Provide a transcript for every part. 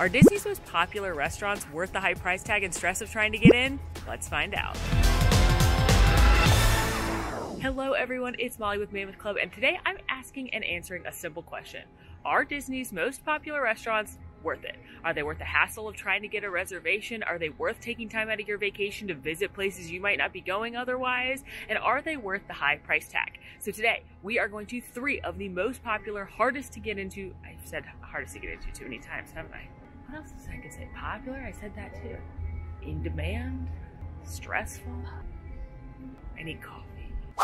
Are Disney's most popular restaurants worth the high price tag and stress of trying to get in? Let's find out. Hello, everyone. It's Molly with Mammoth Club, and today I'm asking and answering a simple question Are Disney's most popular restaurants worth it? Are they worth the hassle of trying to get a reservation? Are they worth taking time out of your vacation to visit places you might not be going otherwise? And are they worth the high price tag? So today we are going to three of the most popular, hardest to get into. I've said hardest to get into too many times, haven't I? What else did I could say? Popular? I said that too. In demand? Stressful? I need coffee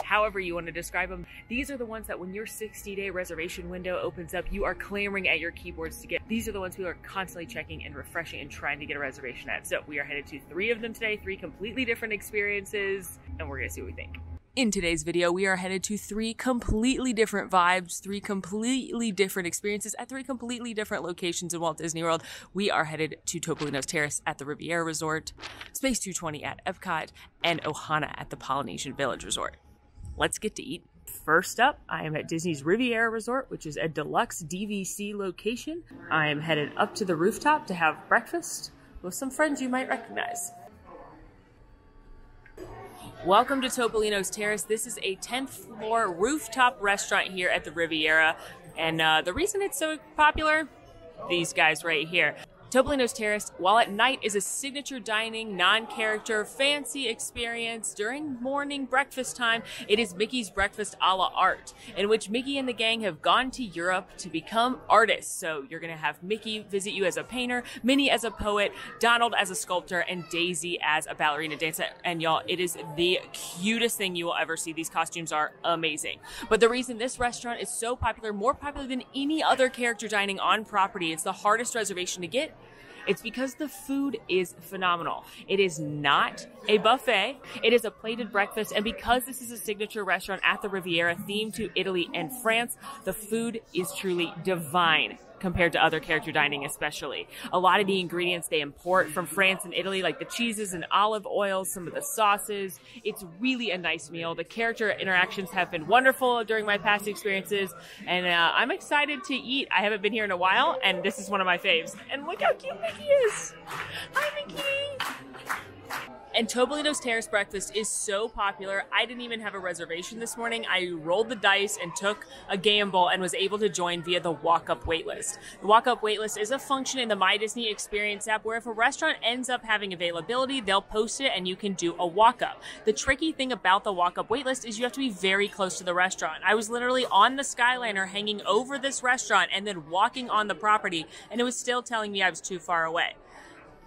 however you want to describe them. These are the ones that when your 60 day reservation window opens up, you are clamoring at your keyboards to get. These are the ones we are constantly checking and refreshing and trying to get a reservation at. So we are headed to three of them today, three completely different experiences, and we're going to see what we think. In today's video, we are headed to three completely different vibes, three completely different experiences at three completely different locations in Walt Disney World. We are headed to Topolino's Terrace at the Riviera Resort, Space 220 at Epcot, and Ohana at the Polynesian Village Resort let's get to eat. First up, I am at Disney's Riviera Resort, which is a deluxe DVC location. I am headed up to the rooftop to have breakfast with some friends you might recognize. Welcome to Topolino's Terrace. This is a 10th floor rooftop restaurant here at the Riviera. And uh, the reason it's so popular, these guys right here. Topolino's Terrace, while at night is a signature dining, non-character, fancy experience during morning breakfast time, it is Mickey's Breakfast a la art, in which Mickey and the gang have gone to Europe to become artists. So you're gonna have Mickey visit you as a painter, Minnie as a poet, Donald as a sculptor, and Daisy as a ballerina dancer. And y'all, it is the cutest thing you will ever see. These costumes are amazing. But the reason this restaurant is so popular, more popular than any other character dining on property, it's the hardest reservation to get it's because the food is phenomenal. It is not a buffet. It is a plated breakfast. And because this is a signature restaurant at the Riviera themed to Italy and France, the food is truly divine compared to other character dining, especially. A lot of the ingredients they import from France and Italy, like the cheeses and olive oils, some of the sauces. It's really a nice meal. The character interactions have been wonderful during my past experiences, and uh, I'm excited to eat. I haven't been here in a while, and this is one of my faves. And look how cute Mickey is! Hi, Mickey! And Topolino's Terrace Breakfast is so popular. I didn't even have a reservation this morning. I rolled the dice and took a gamble and was able to join via the walk up waitlist. The walk up waitlist is a function in the My Disney Experience app where if a restaurant ends up having availability, they'll post it and you can do a walk up. The tricky thing about the walk up waitlist is you have to be very close to the restaurant. I was literally on the Skyliner hanging over this restaurant and then walking on the property, and it was still telling me I was too far away.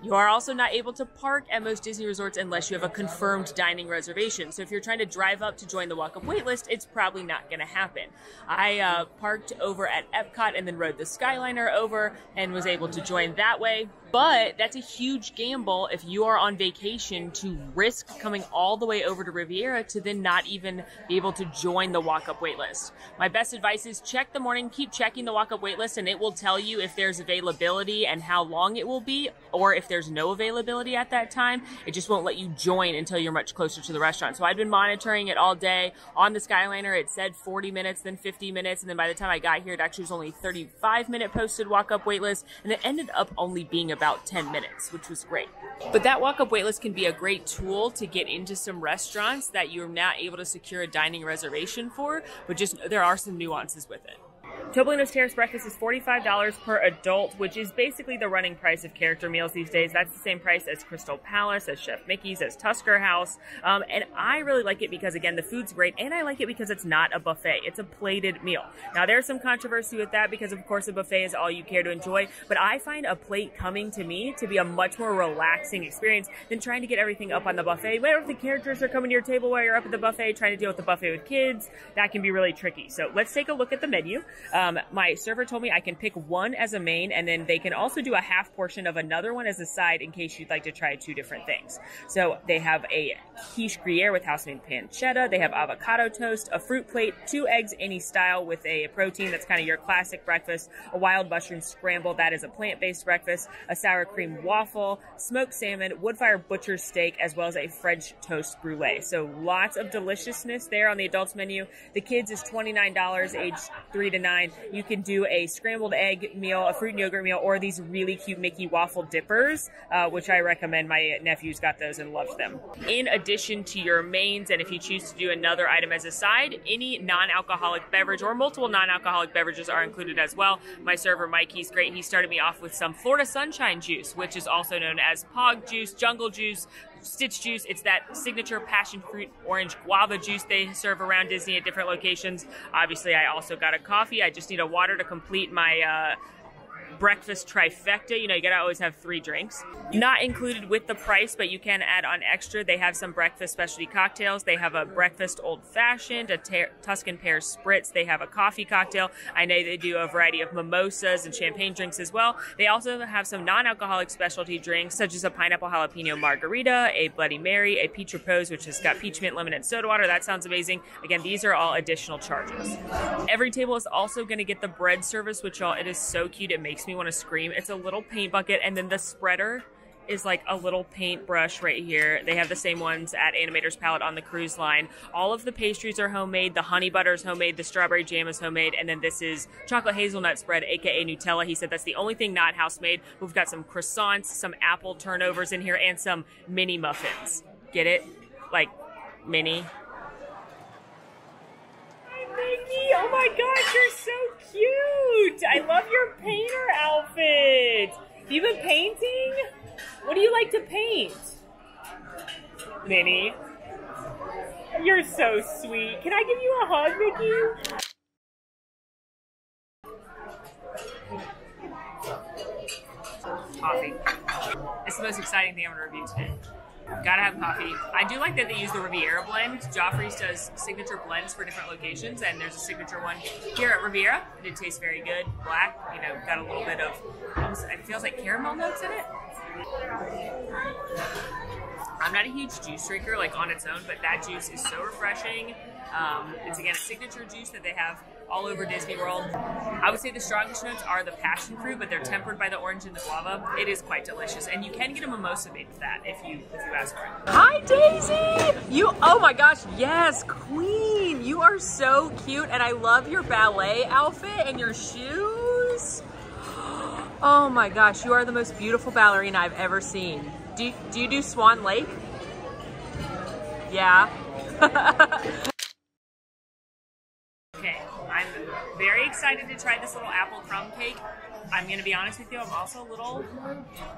You are also not able to park at most Disney resorts unless you have a confirmed dining reservation. So if you're trying to drive up to join the walk-up waitlist, it's probably not going to happen. I uh, parked over at Epcot and then rode the Skyliner over and was able to join that way. But that's a huge gamble if you are on vacation to risk coming all the way over to Riviera to then not even be able to join the walk-up waitlist. My best advice is check the morning, keep checking the walk-up waitlist, and it will tell you if there's availability and how long it will be, or if there's no availability at that time, it just won't let you join until you're much closer to the restaurant. So I've been monitoring it all day on the Skyliner. It said 40 minutes, then 50 minutes, and then by the time I got here, it actually was only 35 minute posted walk-up waitlist, and it ended up only being about 10 minutes, which was great. But that walk-up waitlist can be a great tool to get into some restaurants that you're not able to secure a dining reservation for, but just there are some nuances with it. Topolino's Terrace Breakfast is $45 per adult, which is basically the running price of character meals these days. That's the same price as Crystal Palace, as Chef Mickey's, as Tusker House. Um, and I really like it because, again, the food's great, and I like it because it's not a buffet. It's a plated meal. Now, there's some controversy with that because, of course, a buffet is all you care to enjoy, but I find a plate coming to me to be a much more relaxing experience than trying to get everything up on the buffet. Where if the characters are coming to your table while you're up at the buffet, trying to deal with the buffet with kids, that can be really tricky. So let's take a look at the menu. Um, my server told me I can pick one as a main and then they can also do a half portion of another one as a side in case you'd like to try two different things. So they have a quiche Gruyere with house-made pancetta. They have avocado toast, a fruit plate, two eggs any style with a protein that's kind of your classic breakfast, a wild mushroom scramble that is a plant-based breakfast, a sour cream waffle, smoked salmon, woodfire butcher steak, as well as a French toast brulee. So lots of deliciousness there on the adults menu. The kids is $29, age 3 to 9 You can do a scrambled egg meal, a fruit and yogurt meal, or these really cute Mickey waffle dippers, uh, which I recommend. My nephews got those and loved them. In addition to your mains, and if you choose to do another item as a side, any non-alcoholic beverage or multiple non-alcoholic beverages are included as well. My server Mike, he's great. He started me off with some Florida Sunshine Juice, which is also known as Pog Juice, Jungle Juice, Stitch Juice. It's that signature passion fruit orange guava juice they serve around Disney at different locations. Obviously, I also got a coffee. I just need a water to complete my uh, breakfast trifecta. You know, you gotta always have three drinks. Not included with the price, but you can add on extra. They have some breakfast specialty cocktails. They have a breakfast old fashioned, a Tuscan pear spritz. They have a coffee cocktail. I know they do a variety of mimosas and champagne drinks as well. They also have some non alcoholic specialty drinks, such as a pineapple jalapeno margarita, a Bloody Mary, a peach repose, which has got peach mint lemon and soda water. That sounds amazing. Again, these are all additional charges. Every table is also to get the bread service, which y'all, it is so cute. It makes me want to scream. It's a little paint bucket, and then the spreader is like a little paintbrush right here. They have the same ones at Animator's Palette on the cruise line. All of the pastries are homemade. The honey butter is homemade. The strawberry jam is homemade. And then this is chocolate hazelnut spread, aka Nutella. He said that's the only thing not house made. We've got some croissants, some apple turnovers in here, and some mini muffins. Get it? Like mini. Mickey. Oh my gosh, you're so cute. I love your painter outfit. You've been painting? What do you like to paint? Minnie. You're so sweet. Can I give you a hug, Mickey? Coffee. It's the most exciting thing I'm to review today. Gotta have coffee. I do like that they use the Riviera blend. Joffrey's does signature blends for different locations, and there's a signature one here at Riviera. And It tastes very good. Black, you know, got a little bit of, it feels like caramel notes in it. I'm not a huge juice drinker, like on its own, but that juice is so refreshing. Um, it's again a signature juice that they have all over Disney World. I would say the strongest notes are the passion fruit, but they're tempered by the orange and the guava. It is quite delicious, and you can get a mimosa made with that if you if you ask for it. Hi, Daisy. You. Oh my gosh, yes, Queen. You are so cute, and I love your ballet outfit and your shoes. Oh my gosh, you are the most beautiful ballerina I've ever seen. Do, do you do Swan Lake? Yeah. okay, I'm very excited to try this little apple crumb cake. I'm gonna be honest with you, I'm also a little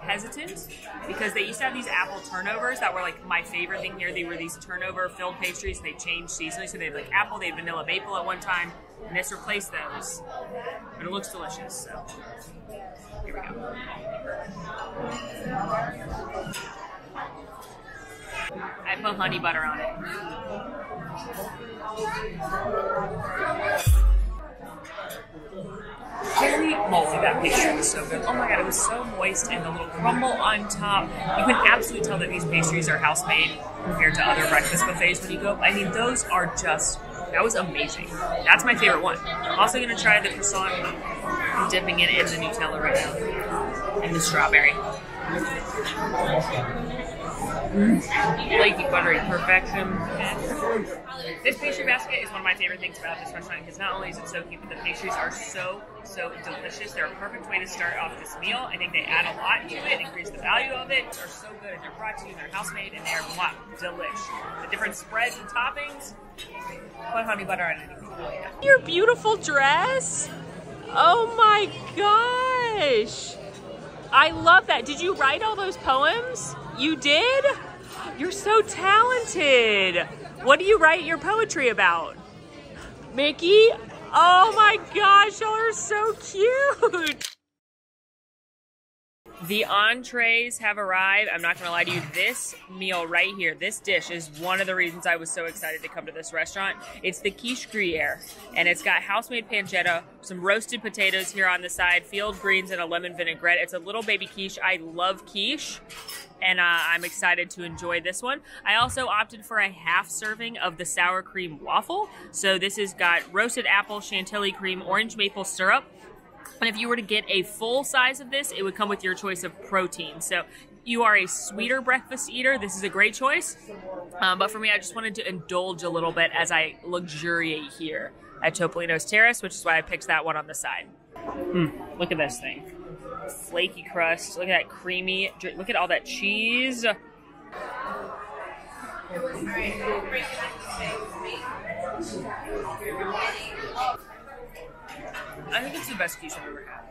hesitant because they used to have these apple turnovers that were like my favorite thing here. They were these turnover filled pastries they changed seasonally. So they had like apple, they had vanilla maple at one time, and this replaced those. But it looks delicious, so here we go. I put honey butter on it. Holy moly, that pastry was so good. Oh my god, it was so moist and the little crumble on top. You can absolutely tell that these pastries are house made compared to other breakfast buffets when you go. I mean, those are just, that was amazing. That's my favorite one. I'm also gonna try the croissant. I'm dipping it in the Nutella right now. And the strawberry. Mm. Flaky, buttery perfection. This pastry basket is one of my favorite things about this restaurant because not only is it so cute, but the pastries are so, so delicious. They're a perfect way to start off this meal. I think they add a lot to it, increase the value of it. They're so good. They're brought to you, they're house made, and they're blah, delish. The different spreads and toppings, put honey butter on anything. Your beautiful dress? Oh my gosh. I love that. Did you write all those poems? You did? You're so talented. What do you write your poetry about? Mickey? Oh my gosh, y'all are so cute. The entrees have arrived. I'm not gonna lie to you, this meal right here, this dish is one of the reasons I was so excited to come to this restaurant. It's the quiche Gruyere, and it's got house-made pancetta, some roasted potatoes here on the side, field greens, and a lemon vinaigrette. It's a little baby quiche. I love quiche and uh, I'm excited to enjoy this one. I also opted for a half serving of the sour cream waffle. So this has got roasted apple, chantilly cream, orange maple syrup, and if you were to get a full size of this, it would come with your choice of protein. So you are a sweeter breakfast eater, this is a great choice. Um, but for me, I just wanted to indulge a little bit as I luxuriate here. at Topolino's Terrace, which is why I picked that one on the side. Mm, look at this thing. Flaky crust. Look at that creamy. Look at all that cheese. I think it's the best quiche I've ever had.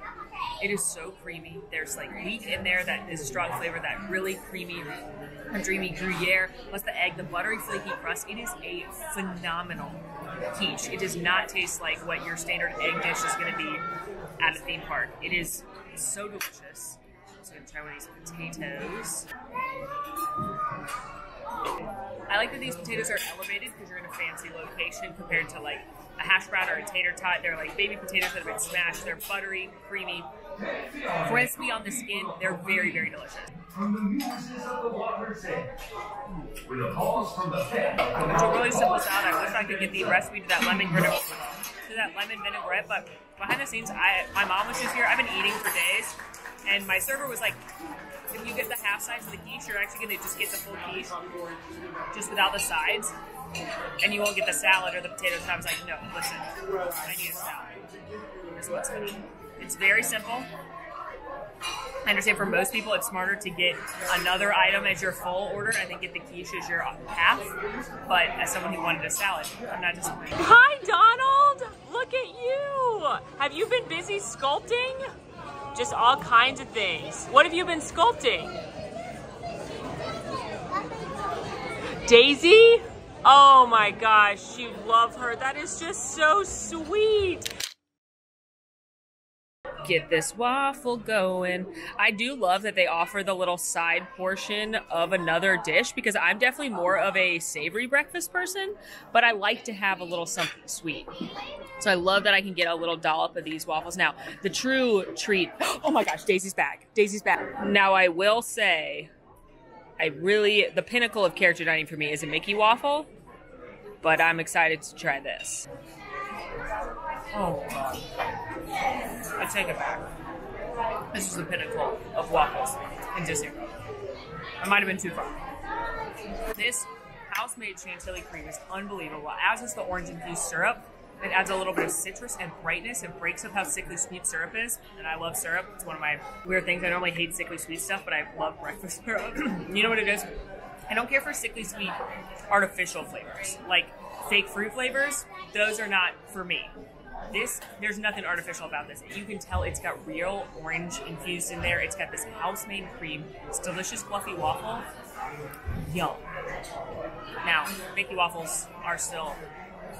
It is so creamy. There's like wheat in there that is a strong flavor, that really creamy, dreamy Gruyere, plus the egg, the buttery, flaky crust. It is a phenomenal quiche. It does not taste like what your standard egg dish is going to be at a theme park. It is so delicious. So I'm going to try one of these potatoes. I like that these potatoes are elevated because you're in a fancy location compared to like a hash brown or a tater tot. They're like baby potatoes that have been smashed. They're buttery, creamy, crispy on the skin. They're very, very delicious. From the muses of the with a pause from the. It's a really simple salad. I wish I could get the recipe to that lemon vinaigrette, to that lemon vinaigrette, but behind the scenes, I my mom was just here. I've been eating for days, and my server was like, if you get the half size of the quiche, you're actually going to just get the full quiche, just without the sides, and you won't get the salad or the potatoes. And I was like, no, listen, I need a salad. What's. It's very simple. I understand for most people it's smarter to get another item as your full order. I think get the quiche as your half. But as someone who wanted a salad, I'm not disappointed. Hi, Donald! Look at you! Have you been busy sculpting? just all kinds of things. What have you been sculpting? Daisy? Oh my gosh, you love her. That is just so sweet. Get this waffle going. I do love that they offer the little side portion of another dish because I'm definitely more of a savory breakfast person, but I like to have a little something sweet. So I love that I can get a little dollop of these waffles. Now, the true treat, oh my gosh, Daisy's back. Daisy's back. Now, I will say, I really, the pinnacle of character dining for me is a Mickey waffle, but I'm excited to try this. Oh. I take it back. This is the pinnacle of waffles in Disney World. I might have been too far. This house-made chantilly cream is unbelievable, as is the orange-infused syrup. It adds a little bit of citrus and brightness. It breaks up how sickly sweet syrup is. And I love syrup. It's one of my weird things. I normally hate sickly sweet stuff, but I love breakfast syrup. you know what it is? I don't care for sickly sweet artificial flavors. Like fake fruit flavors, those are not for me. This, there's nothing artificial about this. You can tell it's got real orange infused in there. It's got this house-made cream. It's delicious fluffy waffle. Yum. Now, Mickey waffles are still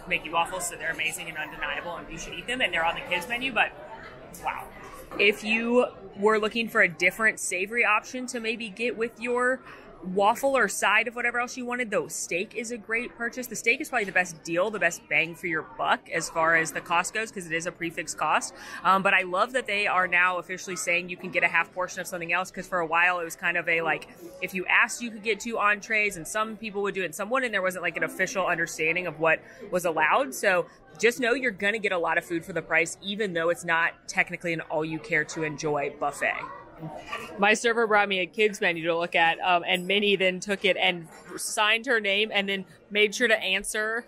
Mickey waffles, so they're amazing and undeniable, and you should eat them. And they're on the kids menu, but wow. If you were looking for a different savory option to maybe get with your waffle or side of whatever else you wanted, though steak is a great purchase. The steak is probably the best deal, the best bang for your buck as far as the cost goes, because it is a prix fixe cost. Um, but I love that they are now officially saying you can get a half portion of something else, because for a while it was kind of a like, if you asked, you could get two entrees, and some people would do it and some wouldn't. There wasn't like an official understanding of what was allowed. So just know you're going to get a lot of food for the price, even though it's not technically an all you care to enjoy buffet my server brought me a kids menu to look at, um, and Minnie then took it and signed her name and then made sure to answer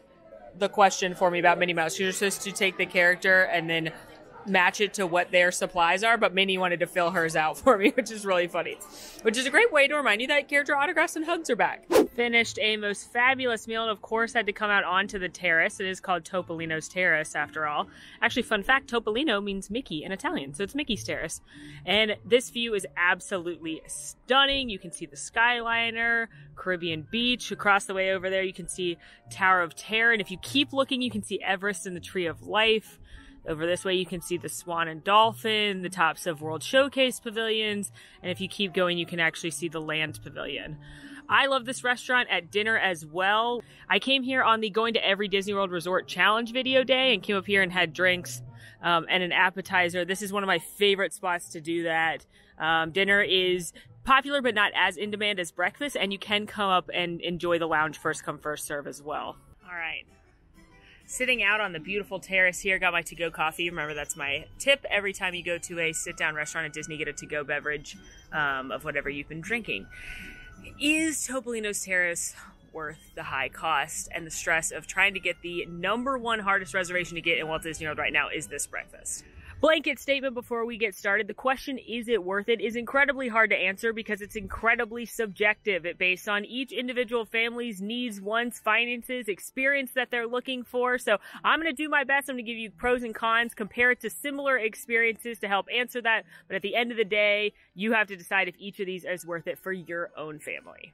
the question for me about Minnie Mouse. She was supposed to take the character and then match it to what their supplies are, but Minnie wanted to fill hers out for me, which is really funny. Which is a great way to remind you that character autographs and hugs are back. Finished a most fabulous meal and of course had to come out onto the terrace. It is called Topolino's Terrace after all. Actually, fun fact, Topolino means Mickey in Italian, so it's Mickey's Terrace. And this view is absolutely stunning. You can see the Skyliner, Caribbean Beach. Across the way over there, you can see Tower of Terror. And if you keep looking, you can see Everest and the Tree of Life. Over this way, you can see the Swan and Dolphin, the tops of World Showcase pavilions, and if you keep going, you can actually see the Land Pavilion. I love this restaurant at dinner as well. I came here on the Going to Every Disney World Resort Challenge video day and came up here and had drinks um, and an appetizer. This is one of my favorite spots to do that. Um, dinner is popular but not as in demand as breakfast, and you can come up and enjoy the lounge first come, first serve as well. All right sitting out on the beautiful terrace here. Got my to-go coffee. Remember, that's my tip every time you go to a sit-down restaurant at Disney. Get a to-go beverage um, of whatever you've been drinking. Is Topolino's Terrace worth the high cost and the stress of trying to get the number one hardest reservation to get in Walt Disney World right now is this breakfast blanket statement before we get started. The question, is it worth it, is incredibly hard to answer because it's incredibly subjective. It based on each individual family's needs, wants, finances, experience that they're looking for. So I'm going to do my best. I'm going to give you pros and cons, compare it to similar experiences to help answer that. But at the end of the day, you have to decide if each of these is worth it for your own family.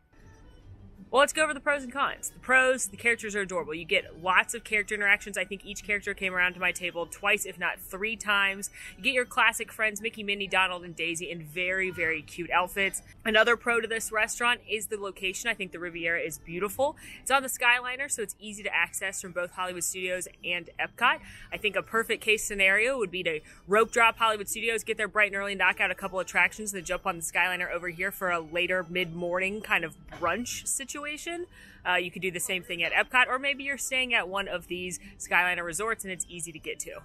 Well, let's go over the pros and cons. The pros, the characters are adorable. You get lots of character interactions. I think each character came around to my table twice, if not three times. You get your classic friends, Mickey, Minnie, Donald, and Daisy, in very, very cute outfits. Another pro to this restaurant is the location. I think the Riviera is beautiful. It's on the Skyliner, so it's easy to access from both Hollywood Studios and Epcot. I think a perfect case scenario would be to rope drop Hollywood Studios, get there bright and early, knock out a couple attractions, then jump on the Skyliner over here for a later mid-morning kind of brunch situation situation. Uh, you could do the same thing at Epcot, or maybe you're staying at one of these Skyliner resorts and it's easy to get to.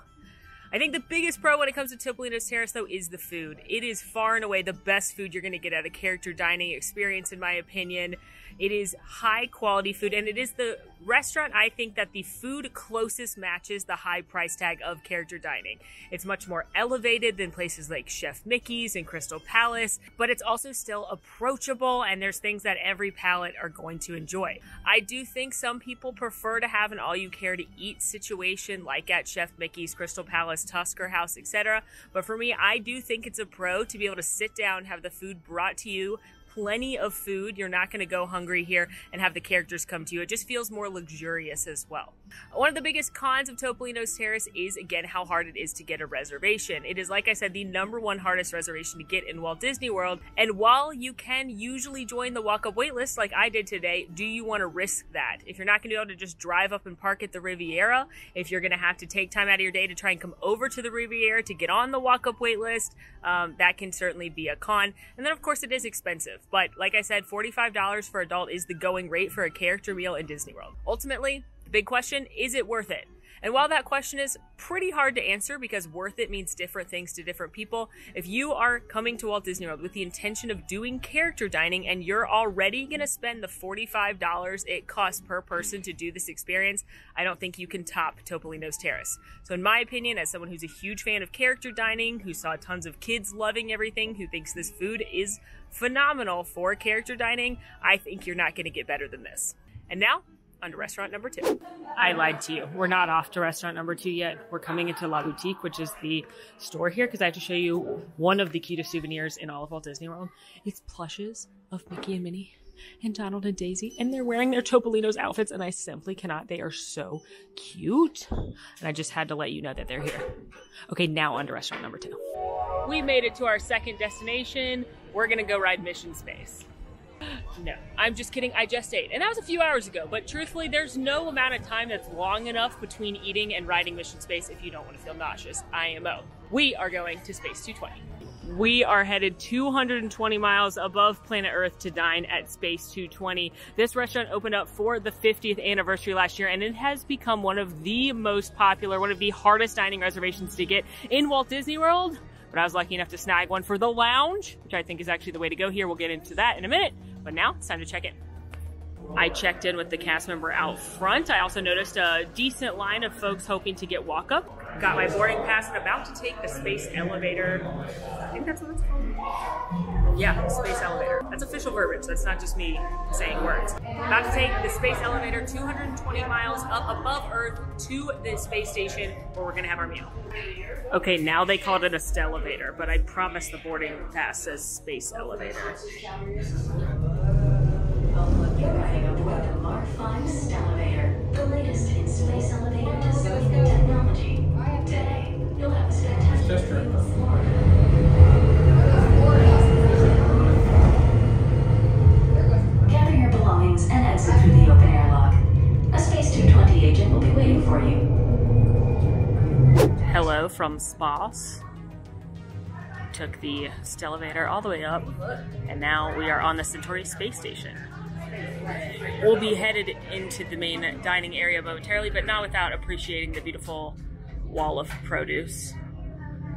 I think the biggest pro when it comes to Topolino's Terrace, though, is the food. It is far and away the best food you're going to get at a character dining experience, in my opinion. It is high quality food, and it is the restaurant I think that the food closest matches the high price tag of character dining. It's much more elevated than places like Chef Mickey's and Crystal Palace, but it's also still approachable, and there's things that every palate are going to enjoy. I do think some people prefer to have an all you care to eat situation like at Chef Mickey's, Crystal Palace, Tusker House, etc. But for me, I do think it's a pro to be able to sit down, have the food brought to you plenty of food. You're not going to go hungry here and have the characters come to you. It just feels more luxurious as well. One of the biggest cons of Topolino's Terrace is, again, how hard it is to get a reservation. It is, like I said, the number one hardest reservation to get in Walt Disney World. And while you can usually join the walk-up waitlist like I did today, do you want to risk that? If you're not going to be able to just drive up and park at the Riviera, if you're going to have to take time out of your day to try and come over to the Riviera to get on the walk-up waitlist, um, that can certainly be a con. And then, of course, it is expensive. But like I said, $45 for adult is the going rate for a character meal in Disney World. Ultimately, the big question, is it worth it? And while that question is pretty hard to answer because worth it means different things to different people, if you are coming to Walt Disney World with the intention of doing character dining and you're already going to spend the $45 it costs per person to do this experience, I don't think you can top Topolino's Terrace. So in my opinion, as someone who's a huge fan of character dining, who saw tons of kids loving everything, who thinks this food is phenomenal for character dining, I think you're not going to get better than this. And now, onto restaurant number two. I lied to you. We're not off to restaurant number two yet. We're coming into La Boutique, which is the store here, because I have to show you one of the cutest souvenirs in all of Walt Disney World. It's plushes of Mickey and Minnie and Donald and Daisy, and they're wearing their Topolino's outfits, and I simply cannot. They are so cute. And I just had to let you know that they're here. Okay, now on to restaurant number two. We made it to our second destination. We're gonna go ride Mission Space. No, I'm just kidding. I just ate. And that was a few hours ago. But truthfully, there's no amount of time that's long enough between eating and riding Mission Space if you don't want to feel nauseous. IMO. We are going to Space 220. We are headed 220 miles above planet Earth to dine at Space 220. This restaurant opened up for the 50th anniversary last year and it has become one of the most popular, one of the hardest dining reservations to get in Walt Disney World. But I was lucky enough to snag one for the lounge, which I think is actually the way to go here. We'll get into that in a minute. But now it's time to check in. I checked in with the cast member out front. I also noticed a decent line of folks hoping to get walk up. Got my boarding pass and about to take the space elevator. I think that's what it's called. Yeah, space elevator. That's official verbiage. That's not just me saying words. About to take the space elevator 220 miles up above Earth to the space station where we're gonna have our meal. Okay, now they called it a Stellarvator, but I promise the boarding pass says space elevator. Mark 5 Stellarvator, the latest in space elevator design and technology. Today, you'll have a spectacular Gather your belongings and exit through the open airlock. A Space 220 agent will be waiting for you. Hello from Spas took the Stellarvator all the way up, and now we are on the Centauri space station. We'll be headed into the main dining area momentarily, but not without appreciating the beautiful wall of produce.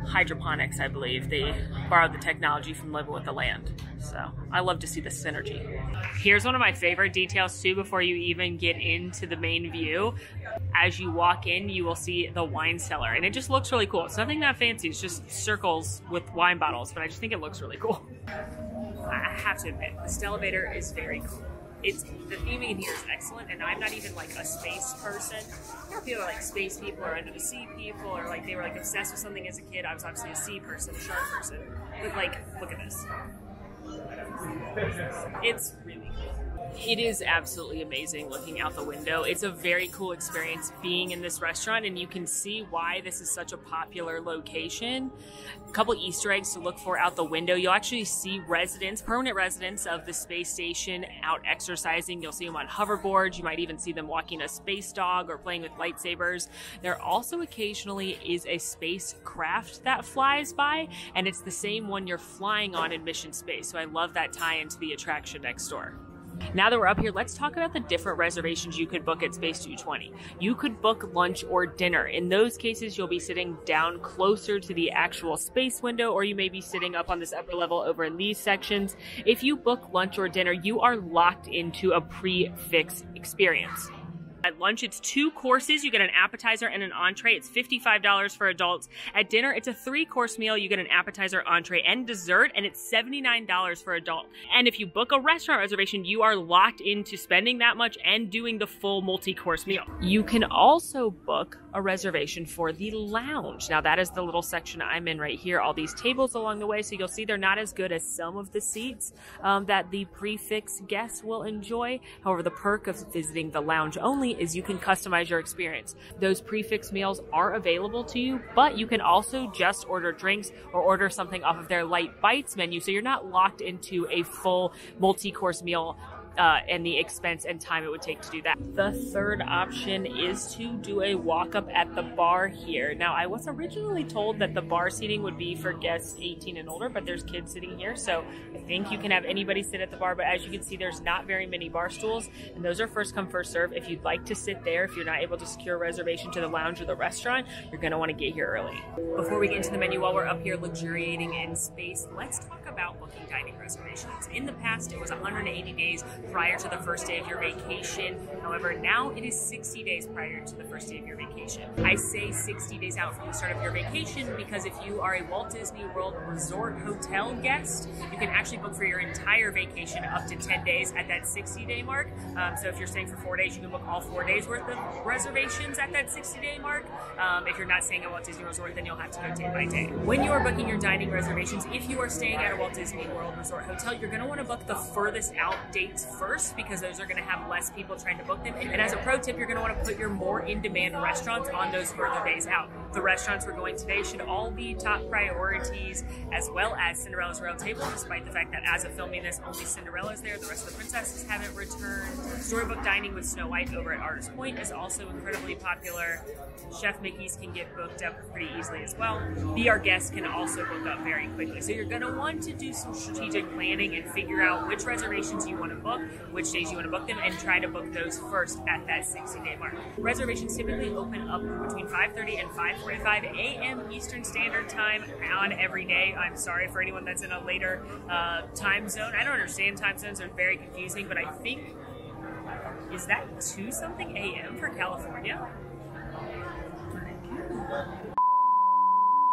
Hydroponics, I believe. They borrowed the technology from Living with the Land. So I love to see the synergy. Here's one of my favorite details too before you even get into the main view. As you walk in, you will see the wine cellar and it just looks really cool. It's nothing that fancy, it's just circles with wine bottles, but I just think it looks really cool. I have to admit, this elevator is very cool it's the theming in here is excellent, and I'm not even like a space person. You know, people are like space people or under the sea people, or like they were like obsessed with something as a kid. I was obviously a sea person, a shark person. But like, look at this. It's really. It is absolutely amazing looking out the window. It's a very cool experience being in this restaurant, and you can see why this is such a popular location. A couple Easter eggs to look for out the window. You'll actually see residents, permanent residents of the space station out exercising. You'll see them on hoverboards. You might even see them walking a space dog or playing with lightsabers. There also occasionally is a spacecraft that flies by, and it's the same one you're flying on in Mission Space. So I love that tie into the attraction next door. Now that we're up here, let's talk about the different reservations you could book at Space 220. You could book lunch or dinner. In those cases, you'll be sitting down closer to the actual space window, or you may be sitting up on this upper level over in these sections. If you book lunch or dinner, you are locked into a prix-fixe experience. At lunch, it's two courses. You get an appetizer and an entree. It's $55 for adults. At dinner, it's a three course meal. You get an appetizer, entree, and dessert, and it's $79 for adult. And if you book a restaurant reservation, you are locked into spending that much and doing the full multi course meal. You can also book a reservation for the lounge. Now, that is the little section I'm in right here. All these tables along the way. So you'll see they're not as good as some of the seats um, that the prix-fixe guests will enjoy. However, the perk of visiting the lounge only is you can customize your experience. Those prix-fixe meals are available to you, but you can also just order drinks or order something off of their light bites menu. So you're not locked into a full multi-course meal uh, and the expense and time it would take to do that. The third option is to do a walk up at the bar here. Now, I was originally told that the bar seating would be for guests 18 and older, but there's kids sitting here, so I think you can have anybody sit at the bar. But as you can see, there's not very many bar stools, and those are first come, first serve. If you'd like to sit there, if you're not able to secure a reservation to the lounge or the restaurant, you're want to get here early. Before we get into the menu, while we're up here luxuriating in space, let's talk about booking dining reservations. In the past, it was 180 days prior to the first day of your vacation. However, now it is 60 days prior to the first day of your vacation. I say 60 days out from the start of your vacation because if you are a Walt Disney World Resort Hotel guest, you can actually book for your entire vacation up to 10 days at that 60 day mark. Um, so if you're staying for four days, you can book all four days worth of reservations at that 60 day mark. Um, if you're not staying at Walt Disney Resort, then you'll have to go day by day. When you are booking your dining reservations, if you are staying at a Walt Disney World Resort Hotel, you're going to want to book the furthest out dates first because those are going to have less people trying to book them. And as a pro tip, you're going to want to put your more in demand restaurants on those further days out. The restaurants we're going today should all be top priorities, as well as Cinderella's Royal Table, despite the fact that as of filming this, only Cinderella's there. The rest of the princesses haven't returned. Storybook Dining with Snow White over at Artist Point is also incredibly popular. Chef Mickey's can get booked up pretty easily as well. Be Our Guest can also book up very quickly. So you're going to want to do some strategic planning and figure out which reservations you want to book, which days you want to book them, and try to book those first at that 60 day mark. Reservations typically open up between 5.30 and 5.45 a.m. Eastern Standard Time on every day. I'm sorry for anyone that's in a later uh, time zone. I don't understand time zones, they're very confusing, but I think, is that 2 something a.m. for California?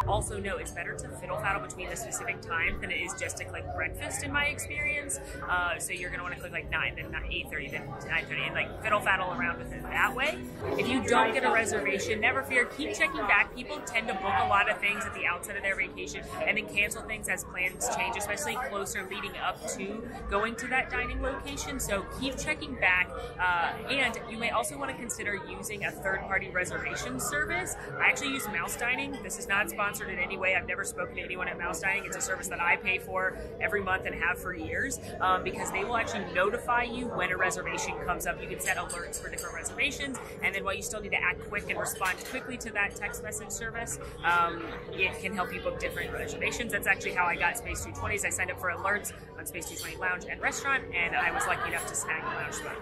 Also, no, it's better to fiddle faddle between the specific time than it is just to click breakfast, in my experience. Uh, so you're gonna want to click like nine, then eight thirty, then nine thirty, and like fiddle faddle around with it that way. If you don't get a reservation, never fear. Keep checking back. People tend to book a lot of things at the outset of their vacation and then cancel things as plans change, especially closer leading up to going to that dining location. So keep checking back, uh, and you may also want to consider using a third-party reservation service. I actually use Mouse Dining. This is not sponsored sponsored in any way. I've never spoken to anyone at Mouse Dining. It's a service that I pay for every month and have for years um, because they will actually notify you when a reservation comes up. You can set alerts for different reservations, and then while you still need to act quick and respond quickly to that text message service, um, it can help you book different reservations. That's actually how I got Space 220s. I signed up for alerts on Space 220 Lounge and Restaurant, and I was lucky enough to snag the lounge spot.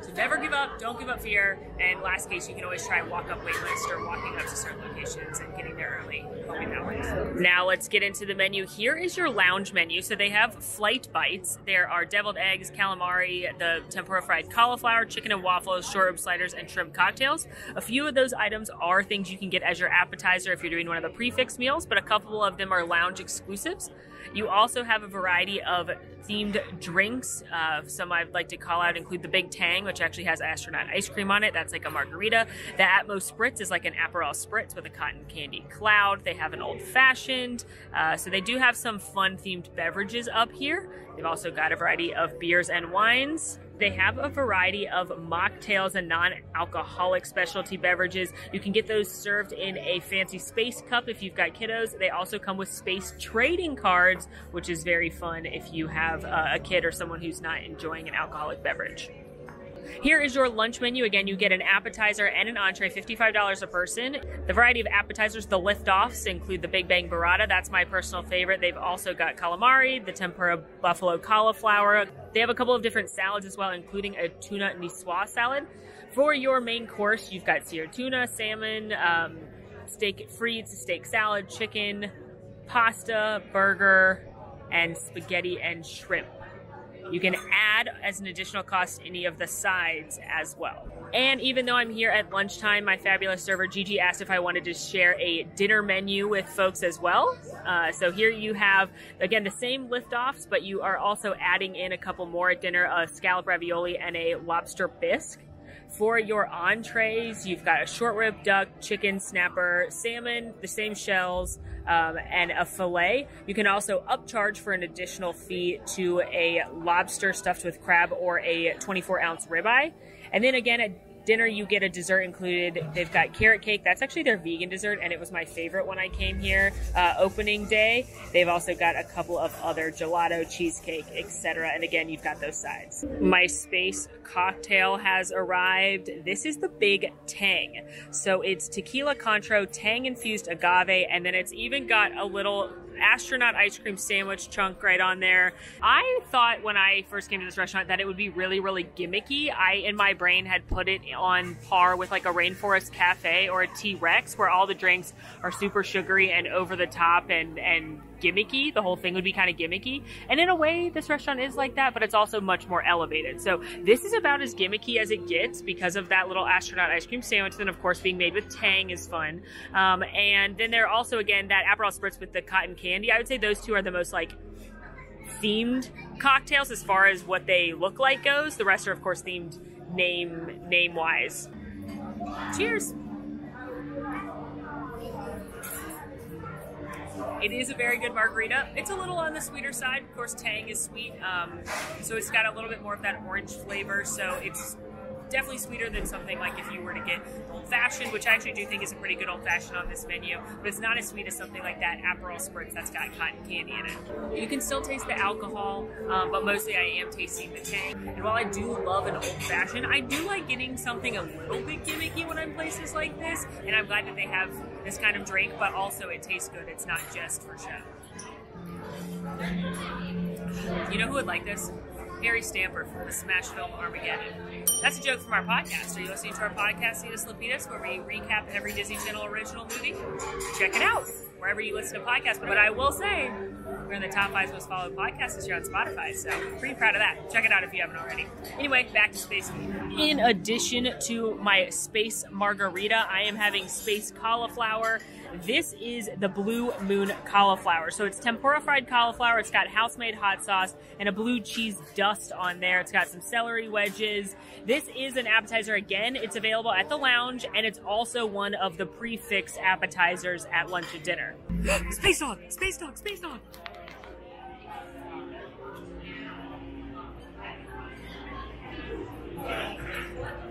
So never give up, don't give up fear, and last case, you can always try walk up waitlist or walking up to certain locations and getting there early. Now let's get into the menu. Here is your lounge menu. So they have flight bites. There are deviled eggs, calamari, the tempura fried cauliflower, chicken and waffles, short rib sliders, and shrimp cocktails. A few of those items are things you can get as your appetizer if you're doing one of the prix fixe meals, but a couple of them are lounge exclusives. You also have a variety of themed drinks. Uh, some I'd like to call out include the Big Tang, which actually has astronaut ice cream on it. That's like a margarita. The Atmos Spritz is like an Aperol Spritz with a cotton candy cloud. They have an old fashioned. Uh, so they do have some fun themed beverages up here. They've also got a variety of beers and wines. They have a variety of mocktails and non-alcoholic specialty beverages. You can get those served in a fancy space cup if you've got kiddos. They also come with space trading cards, which is very fun if you have uh, a kid or someone who's not enjoying an alcoholic beverage. Here is your lunch menu. Again, you get an appetizer and an entree, $55 a person. The variety of appetizers, the lift-offs include the Big Bang Burrata. That's my personal favorite. They've also got calamari, the tempura buffalo cauliflower. They have a couple of different salads as well, including a tuna niçoise salad. For your main course, you've got seared tuna, salmon, um, steak frites, steak salad, chicken, pasta, burger, and spaghetti and shrimp. You can add as an additional cost any of the sides as well. And even though I'm here at lunchtime, my fabulous server Gigi asked if I wanted to share a dinner menu with folks as well. Uh, so here you have, again, the same liftoffs, but you are also adding in a couple more at dinner, a scallop ravioli and a lobster bisque. For your entrees, you've got a short rib, duck, chicken, snapper, salmon, the same shells, um, and a filet. You can also upcharge for an additional fee to a lobster stuffed with crab or a 24 ounce ribeye. And then again, at dinner you get a dessert included. They've got carrot cake. That's actually their vegan dessert, and it was my favorite when I came here uh, opening day. They've also got a couple of other gelato, cheesecake, etc. And again, you've got those sides. My space cocktail has arrived. This is the Big Tang. So it's tequila Cointreau, tang infused agave, and then it's even got a little astronaut ice cream sandwich chunk right on there. I thought when I first came to this restaurant that it would be really, really gimmicky. I, in my brain, had put it on par with like a Rainforest Cafe or a T-Rex where all the drinks are super sugary and over the top and, and gimmicky. The whole thing would be kind of gimmicky. And in a way, this restaurant is like that, but it's also much more elevated. So this is about as gimmicky as it gets because of that little astronaut ice cream sandwich. Then, of course, being made with Tang is fun. Um, and then there are also, again, that Aperol Spritz with the cotton candy. I would say those two are the most like themed cocktails as far as what they look like goes. The rest are, of course, themed name name wise. Cheers. It is a very good margarita. It's a little on the sweeter side. Of course, Tang is sweet, um, so it's got a little bit more of that orange flavor. So it's definitely sweeter than something like if you were to get old fashioned, which I actually do think is a pretty good old fashioned on this menu, but it's not as sweet as something like that Aperol Spritz that's got cotton candy in it. You can still taste the alcohol, um, but mostly I am tasting the tang. And while I do love an old fashioned, I do like getting something a little bit gimmicky when I'm places like this, and I'm glad that they have this kind of drink, but also it tastes good. It's not just for show. You know who would like this? Harry Stamper from the smash film Armageddon. That's a joke from our podcast. Are you listening to our podcast, Zetus Lapetus, where we recap every Disney Channel original movie? Check it out wherever you listen to podcasts. But I will say, we're in the top five most followed podcasts this year on Spotify, so pretty proud of that. Check it out if you haven't already. Anyway, back to Space In addition to my Space Margarita, I am having Space Cauliflower this is the Blue Moon cauliflower. So it's tempura fried cauliflower. It's got house-made hot sauce and a blue cheese dust on there. It's got some celery wedges. This is an appetizer again. It's available at the lounge and it's also one of the prix fixe appetizers at lunch and dinner. space dog! Space dog! Space dog!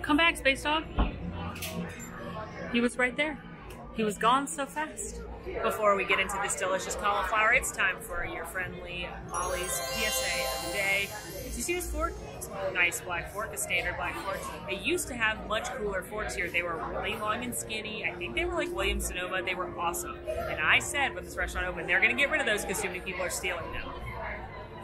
Come back, Space Dog. He was right there. He was gone so fast. Before we get into this delicious cauliflower, it's time for your friendly Molly's PSA of the day. Did you see this fork? Nice black fork, a standard black fork. They used to have much cooler forks here. They were really long and skinny. I think they were like Williams Sonoma. They were awesome. And I said when this restaurant opened, they're going to get rid of those because too many people are stealing them.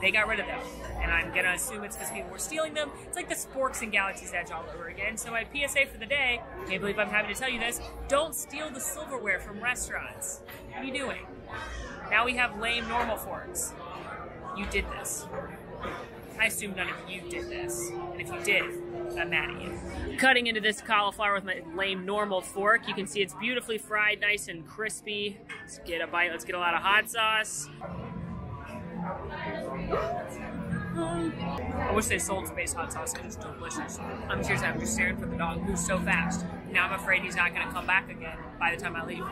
They got rid of them. And I'm gonna assume it's because people were stealing them. It's like the Sporks and Galaxy's Edge all over again. So my PSA for the day, can't believe I'm having to tell you this, don't steal the silverware from restaurants. What are you doing? Now we have lame normal forks. You did this. I assume none of you did this. And if you did, I'm mad at you. Cutting into this cauliflower with my lame normal fork, you can see it's beautifully fried, nice and crispy. Let's get a bite, let's get a lot of hot sauce. I wish they sold space hot sauce. It is delicious. I'm serious. I'm just staring for the dog who's so fast. Now I'm afraid he's not going to come back again by the time I leave.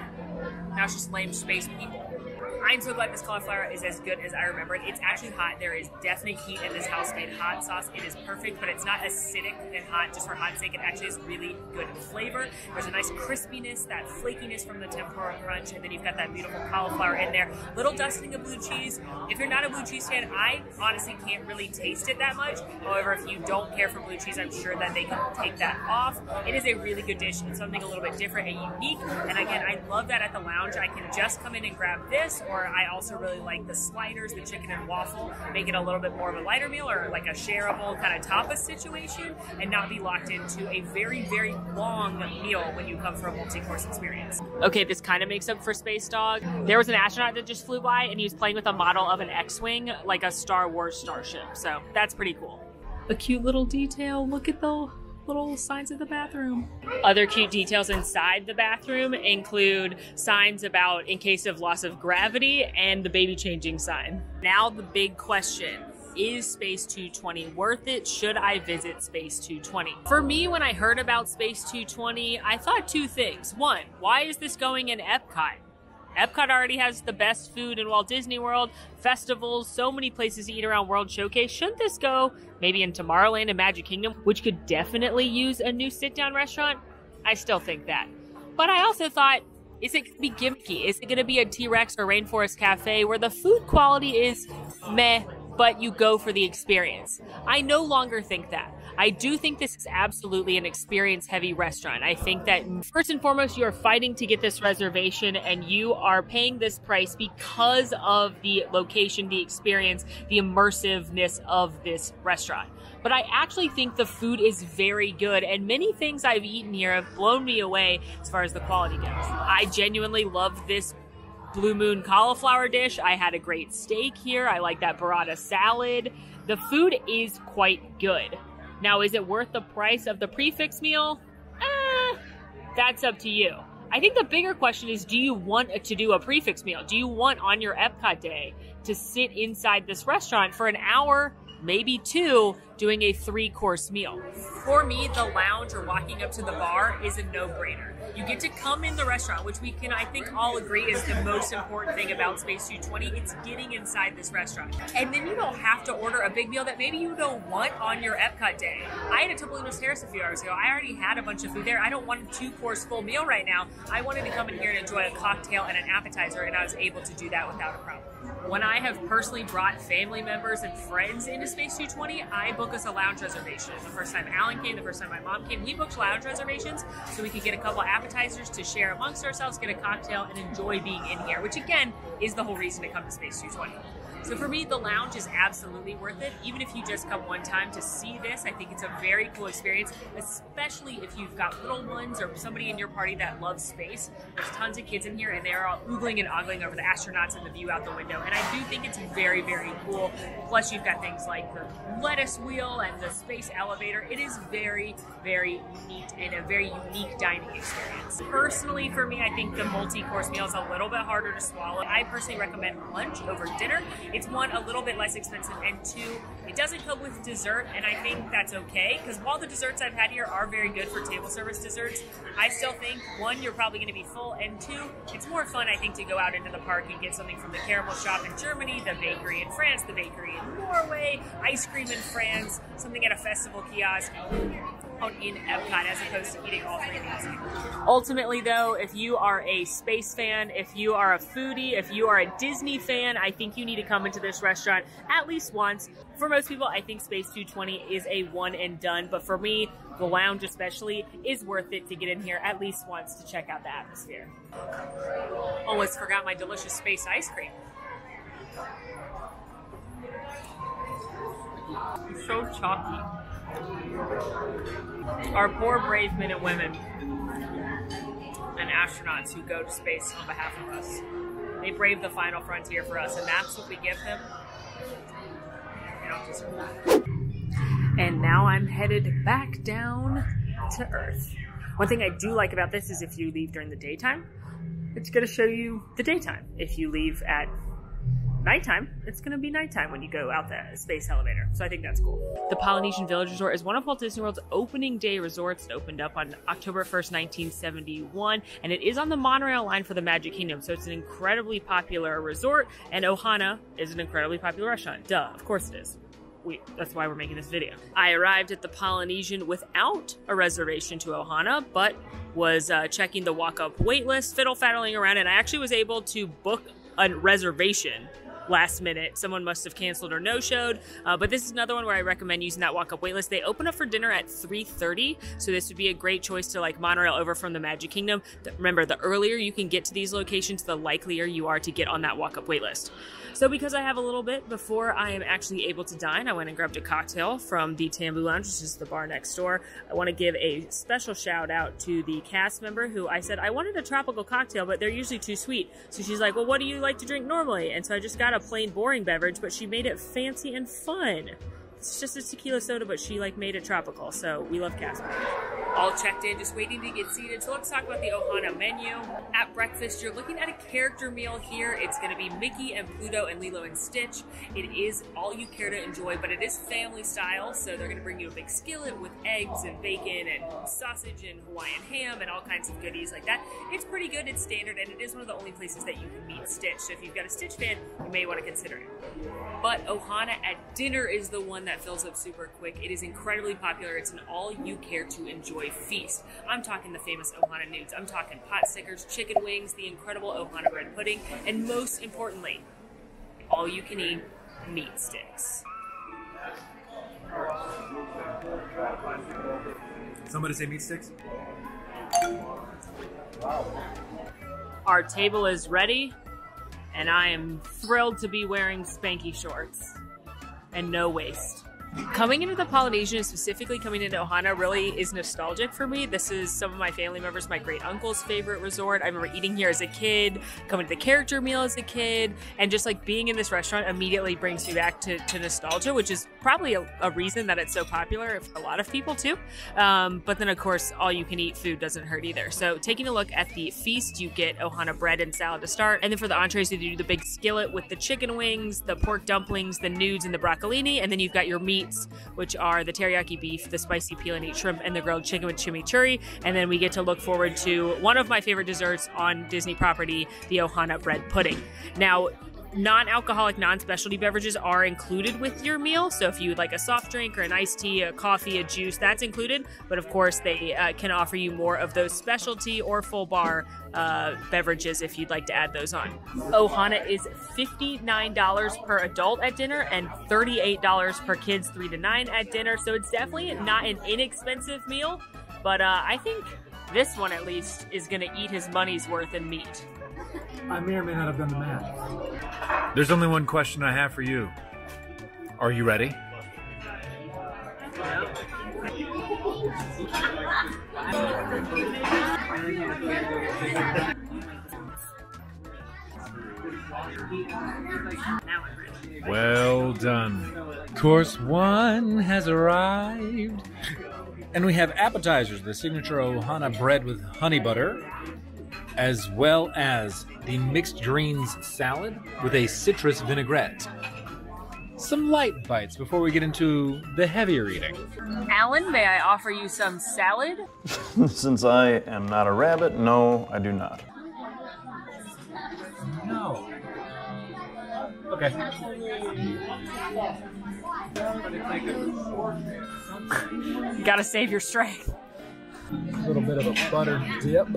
Now it's just lame space people. I'm so glad this cauliflower is as good as I remember it. It's actually hot. There is definite heat in this house-made hot sauce. It is perfect, but it's not acidic and hot just for hot sake. It actually is really good flavor. There's a nice crispiness, that flakiness from the tempura crunch, and then you've got that beautiful cauliflower in there. Little dusting of blue cheese. If you're not a blue cheese fan, I honestly can't really taste it that much. However, if you don't care for blue cheese, I'm sure that they can take that off. It is a really good dish. It's something a little bit different and unique. And again, I love that at the lounge. I can just come in and grab this or I also really like the sliders, the chicken and waffle, make it a little bit more of a lighter meal or like a shareable kind of tapas situation and not be locked into a very, very long meal when you come for a multi-course experience. Okay, this kind of makes up for Space Dog. There was an astronaut that just flew by and he was playing with a model of an X-Wing, like a Star Wars starship. So that's pretty cool. A cute little detail. Look at the little signs of the bathroom. Other cute details inside the bathroom include signs about in case of loss of gravity and the baby changing sign. Now the big question. Is Space 220 worth it? Should I visit Space 220? For me, when I heard about Space 220, I thought two things. One, why is this going in Epcot? Epcot already has the best food in Walt Disney World, festivals, so many places to eat around World Showcase. Shouldn't this go maybe in Tomorrowland and Magic Kingdom, which could definitely use a new sit down restaurant? I still think that. But I also thought, is it going to be gimmicky? Is it going to be a T Rex or Rainforest Cafe where the food quality is meh, but you go for the experience? I no longer think that. I do think this is absolutely an experience heavy restaurant. I think that first and foremost, you are fighting to get this reservation and you are paying this price because of the location, the experience, the immersiveness of this restaurant. But I actually think the food is very good, and many things I've eaten here have blown me away as far as the quality goes. I genuinely love this Blue Moon cauliflower dish. I had a great steak here. I like that burrata salad. The food is quite good. Now, is it worth the price of the prix fixe meal? Eh, that's up to you. I think the bigger question is do you want to do a prix fixe meal? Do you want on your Epcot day to sit inside this restaurant for an hour, maybe two, doing a three course meal? For me, the lounge or walking up to the bar is a no brainer. You get to come in the restaurant, which we can, I think, all agree is the most important thing about Space 220. It's getting inside this restaurant. And then you don't have to order a big meal that maybe you don't want on your Epcot day. I had a Topolino's Terrace a few hours ago. I already had a bunch of food there. I don't want a two course full meal right now. I wanted to come in here and enjoy a cocktail and an appetizer, and I was able to do that without a problem. When I have personally brought family members and friends into Space 220, I book us a lounge reservation. The first time Alan came, the first time my mom came, we booked lounge reservations so we could get a couple appetizers to share amongst ourselves, get a cocktail, and enjoy being in here, which again is the whole reason to come to Space 220. So for me, the lounge is absolutely worth it. Even if you just come one time to see this, I think it's a very cool experience, especially if you've got little ones or somebody in your party that loves space. There's tons of kids in here and they're all oogling and ogling over the astronauts and the view out the window. And I do think it's very, very cool. Plus you've got things like the lettuce wheel and the space elevator. It is very, very neat and a very unique dining experience. Personally, for me, I think the multi-course meal is a little bit harder to swallow. I personally recommend lunch over dinner it's one, a little bit less expensive, and two, it doesn't come with dessert, and I think that's okay, because while the desserts I've had here are very good for table service desserts, I still think, one, you're probably going to be full, and two, it's more fun, I think, to go out into the park and get something from the caramel shop in Germany, the bakery in France, the bakery in Norway, ice cream in France, something at a festival kiosk out in Epcot as opposed to eating all three meals. Ultimately, though, if you are a space fan, if you are a foodie, if you are a Disney fan, I think you need to come into this restaurant at least once. For most people, I think Space 220 is a one and done, but for me, the lounge especially is worth it to get in here at least once to check out the atmosphere. Almost forgot my delicious space ice cream. It's so chalky. Our poor brave men and women and astronauts who go to space on behalf of us. They brave the final frontier for us, and that's what we give them. They don't deserve that. And now I'm headed back down to Earth. One thing I do like about this is if you leave during the daytime, it's going to show you the daytime. If you leave at nighttime, it's going to be nighttime when you go out the space elevator. So I think that's cool. The Polynesian Village Resort is one of Walt Disney World's opening day resorts. It opened up on October 1st, 1971, and it is on the monorail line for the Magic Kingdom. So it's an incredibly popular resort, and Ohana is an incredibly popular restaurant. Duh, of course it is. We, that's why we're making this video. I arrived at the Polynesian without a reservation to Ohana, but was uh, checking the walk-up wait list, fiddle faddling around, and I actually was able to book a reservation last minute. Someone must have canceled or no-showed. Uh, but this is another one where I recommend using that walk-up waitlist. They open up for dinner at 3:30, so this would be a great choice to like monorail over from the Magic Kingdom. Remember, the earlier you can get to these locations, the likelier you are to get on that walk-up waitlist. So because I have a little bit before I am actually able to dine, I went and grabbed a cocktail from the Tambu Lounge, which is the bar next door. I want to give a special shout out to the cast member who I said I wanted a tropical cocktail, but they're usually too sweet. So she's like, well, what do you like to drink normally? And so I just got a plain boring beverage, but she made it fancy and fun. It's just a tequila soda, but she like made it tropical. So we love members all checked in, just waiting to get seated. So let's talk about the Ohana menu. At breakfast, you're looking at a character meal here. It's going to be Mickey and Pluto and Lilo and Stitch. It is all you care to enjoy, but it is family style. So they're going to bring you a big skillet with eggs and bacon and sausage and Hawaiian ham and all kinds of goodies like that. It's pretty good. It's standard, and it is one of the only places that you can meet Stitch. So if you've got a Stitch fan, you may want to consider it. But Ohana at dinner is the one that fills up super quick. It is incredibly popular. It's an all you care to enjoy feast. I'm talking the famous Ohana Nudes. I'm talking pot stickers, chicken wings, the incredible Ohana bread pudding, and most importantly, all you can eat meat sticks. Somebody say meat sticks? Our table is ready, and I am thrilled to be wearing spanky shorts and no waist. Coming into the Polynesian, specifically coming into Ohana, really is nostalgic for me. This is some of my family members, my great uncle's favorite resort. I remember eating here as a kid, coming to the character meal as a kid, and just like being in this restaurant immediately brings me back to, to nostalgia, which is probably a, a, reason that it's so popular for a lot of people too. Um, but then, of course, all you can eat food doesn't hurt either. So, taking a look at the feast, you get Ohana bread and salad to start, and then for the entrees, you do the big skillet with the chicken wings, the pork dumplings, the nudes, and the broccolini, and then you've got your meat meats, which are the teriyaki beef, the spicy peel and eat shrimp, and the grilled chicken with chimichurri. And then we get to look forward to one of my favorite desserts on Disney property, the Ohana bread pudding. Now, non-alcoholic non-specialty beverages are included with your meal. So if you would like a soft drink or an iced tea a coffee a juice that's included. But of course they uh, can offer you more of those specialty or full bar uh, beverages if you'd like to add those on. Ohana is $59 per adult at dinner and $38 per kids 3 to 9 at dinner. So it's definitely not an inexpensive meal but uh, i think this one at least is going to eat his money's worth in meat I may or may not have done the math. There's only one question I have for you. Are you ready? Well done. Course one has arrived. And we have appetizers, the signature Ohana bread with honey butter, as well as the mixed greens salad with a citrus vinaigrette. Some light bites before we get into the heavier eating. Alan, may I offer you some salad? Since I am not a rabbit, no, I do not. No. Okay. Gotta save your strength. A little bit of a butter. Dip.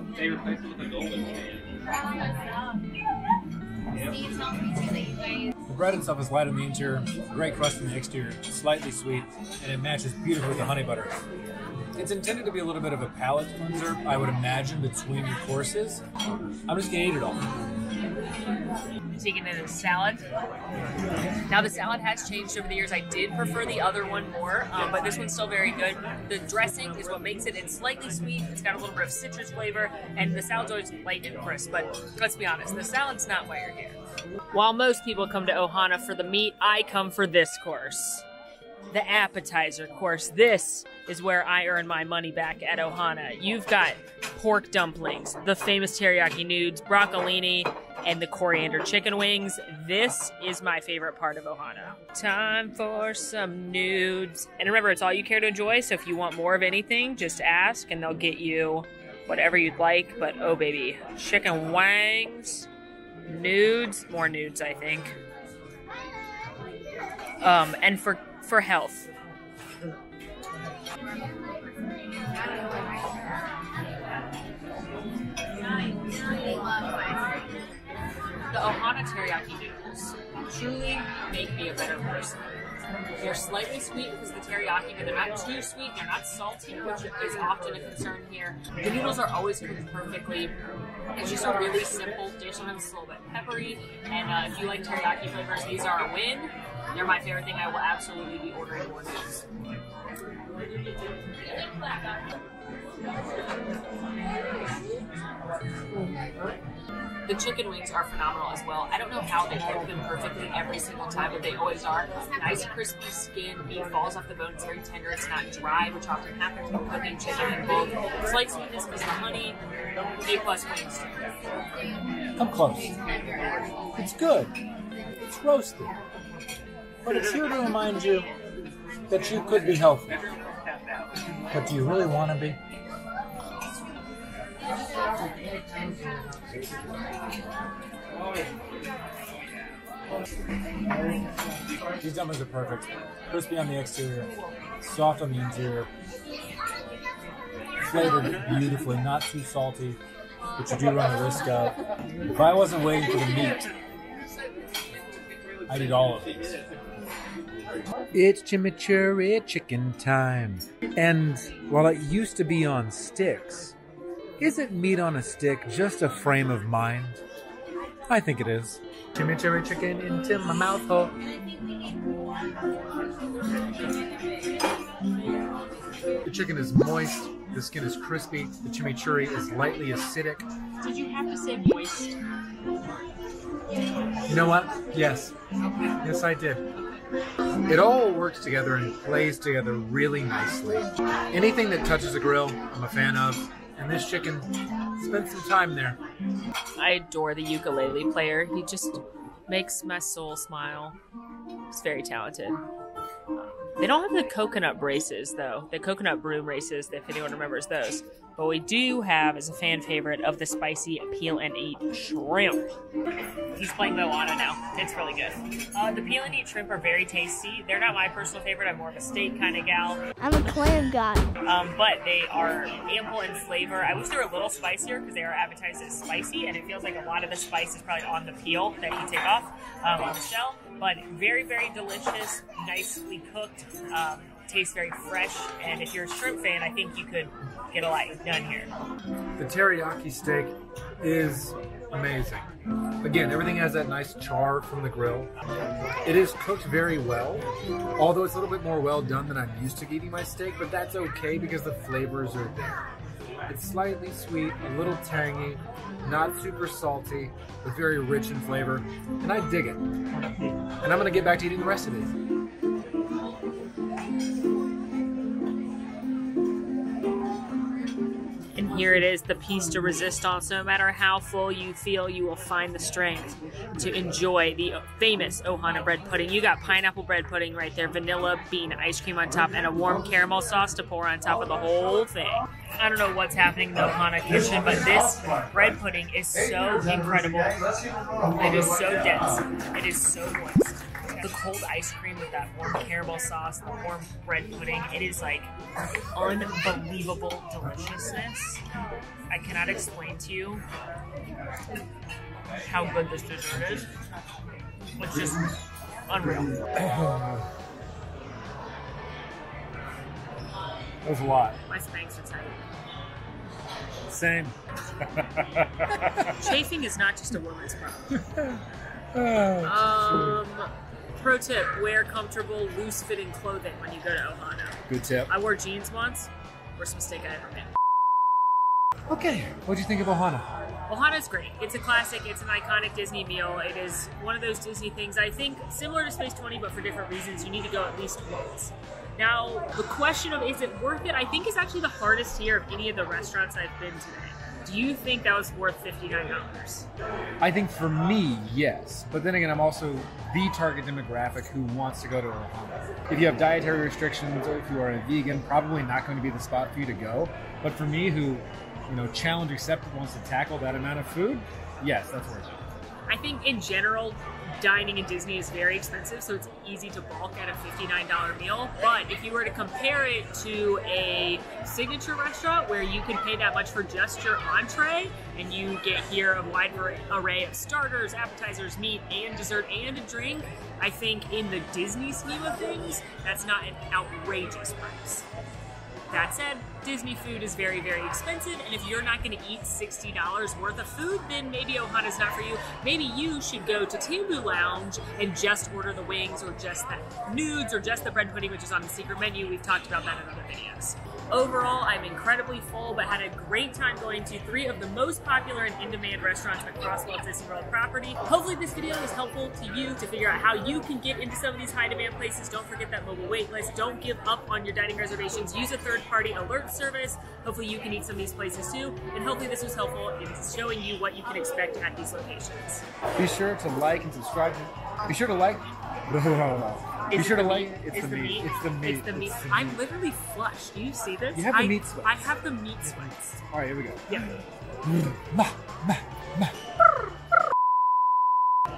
The bread itself is light on the interior, great crust on the exterior, slightly sweet, and it matches beautifully with the honey butter. It's intended to be a little bit of a palate cleanser, I would imagine, between your courses. I'm just gonna eat it all. Taking in a salad. Now the salad has changed over the years. I did prefer the other one more, um, but this one's still very good. The dressing is what makes it. It's slightly sweet. It's got a little bit of citrus flavor, and the salad's always light and crisp. But let's be honest, the salad's not why you're here. While most people come to Ohana for the meat, I come for this course the appetizer course. This is where I earn my money back at Ohana. You've got pork dumplings, the famous teriyaki nudes, broccolini, and the coriander chicken wings. This is my favorite part of Ohana. Time for some nudes. And remember, it's all you care to enjoy, so if you want more of anything, just ask and they'll get you whatever you'd like. But oh, baby, chicken wangs, nudes, more nudes, I think. Um, and for for health. The Ohana teriyaki noodles truly make me a better person. They're slightly sweet because of the teriyaki, but they're not too sweet. They're not salty, which is often a concern here. The noodles are always cooked perfectly. It's just a really simple dish. Sometimes it's a little bit peppery. And uh, if you like teriyaki flavors, these are a win. They're my favorite thing. I will absolutely be ordering more of noodles. The chicken wings are phenomenal as well. I don't know how they cook them perfectly every single time, but they always are. Nice crispy skin, meat falls off the bone, it's very tender, it's not dry, which often happens when cooking chicken in bulk. Slight sweetness because of the honey. A plus wings. Come close. It's good. It's roasted. But it's here to remind you that you could be healthy. But do you really want to be? These dumplings are perfect. Crispy on the exterior, soft on the interior, flavored beautifully, not too salty, which you do run the risk of. If I wasn't waiting for the meat, I'd eat all of these. It's chimichurri chicken time. And while it used to be on sticks, isn't meat on a stick just a frame of mind? I think it is. Chimichurri chicken into my mouth hole. The chicken is moist, the skin is crispy, the chimichurri is lightly acidic. Did you have to say moist? You know what? Yes. Yes, I did. It all works together and plays together really nicely. Anything that touches a grill, I'm a fan of. And this chicken spent some time there. I adore the ukulele player. He just makes my soul smile. He's very talented. They don't have the coconut braces though. The coconut broom races, if anyone remembers those. But we do have, as a fan favorite, of the spicy peel and eat shrimp. He's playing Moana now. It's really good. Uh, the peel and eat shrimp are very tasty. They're not my personal favorite. I'm more of a steak kind of gal. I'm a clam guy. Um, but they are ample in flavor. I wish they were a little spicier because they are advertised as spicy, and it feels like a lot of the spice is probably on the peel that you take off um, on the shell. But very, very delicious, nicely cooked. Um, tastes very fresh, and if you're a shrimp fan, I think you could get a lot done here. The teriyaki steak is amazing. Again, everything has that nice char from the grill. It is cooked very well, although it's a little bit more well done than I'm used to eating my steak, but that's okay because the flavors are there. It's slightly sweet, a little tangy, not super salty, but very rich in flavor, and I dig it. And I'm gonna get back to eating the rest of it. Here it is, the piece de resistance. No matter how full you feel, you will find the strength to enjoy the famous Ohana bread pudding. You got pineapple bread pudding right there, vanilla bean ice cream on top, and a warm caramel sauce to pour on top of the whole thing. I don't know what's happening in the Ohana kitchen, but this bread pudding is so incredible. It is so dense. It is so moist the cold ice cream with that warm caramel sauce, the warm bread pudding. It is like unbelievable deliciousness. I cannot explain to you how good this dessert is. It's just unreal. There's a lot. My Spanx are tight. Same. Chafing is not just a woman's problem. Oh, Um, pro tip: wear comfortable, loose-fitting clothing when you go to Ohana. Good tip. I wore jeans once. Worst mistake I ever made. Okay, what do you think of Ohana? Ohana's great. It's a classic. It's an iconic Disney meal. It is one of those Disney things. I think similar to Space 220, but for different reasons. You need to go at least once. Now, the question of is it worth it? I think is actually the hardest here of any of the restaurants I've been today. Do you think that was worth fifty nine dollars? I think for me, yes. But then again, I'm also the target demographic who wants to go to Ohana. If you have dietary restrictions or if you are a vegan, probably not going to be the spot for you to go. But for me, who, you know, challenge accepted wants to tackle that amount of food, yes, that's worth it. I think in general, dining in Disney is very expensive, so it's easy to bulk at a $59 meal. But if you were to compare it to a signature restaurant where you can pay that much for just your entree and you get here a wide array of starters, appetizers, meat, and dessert, and a drink, I think in the Disney scheme of things, that's not an outrageous price. That said, Disney food is very, very expensive, and if you're not going to eat $60 worth of food, then maybe Ohana's not for you. Maybe you should go to Tambu Lounge and just order the wings, or just the nudes, or just the bread pudding, which is on the secret menu. We've talked about that in other videos. Overall, I'm incredibly full, but had a great time going to three of the most popular and in-demand restaurants across Walt Disney World property. Hopefully this video was helpful to you to figure out how you can get into some of these high-demand places. Don't forget that mobile wait list. Don't give up on your dining reservations. Use a third-party alert service. Hopefully you can eat some of these places too, and hopefully this was helpful in showing you what you can expect at these locations. Be sure to like and subscribe. Be sure to like. Be sure to like. It's the meat. It's the meat. It's the meat. It's the I'm literally flushed. Do you see this? You have the I, meat sweats. I have the meat sweats. All right, here we go. Yeah. Mm,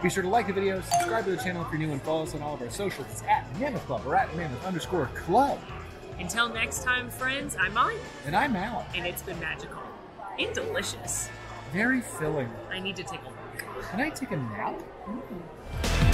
Be sure to like the video, subscribe to the channel if you're new, and follow us on all of our socials. It's at Mammoth Club or at Mammoth underscore Club. Until next time, friends, I'm Molly, And I'm Al. and it's been magical and delicious. Very filling. I need to take a look. Can I take a nap? Mm.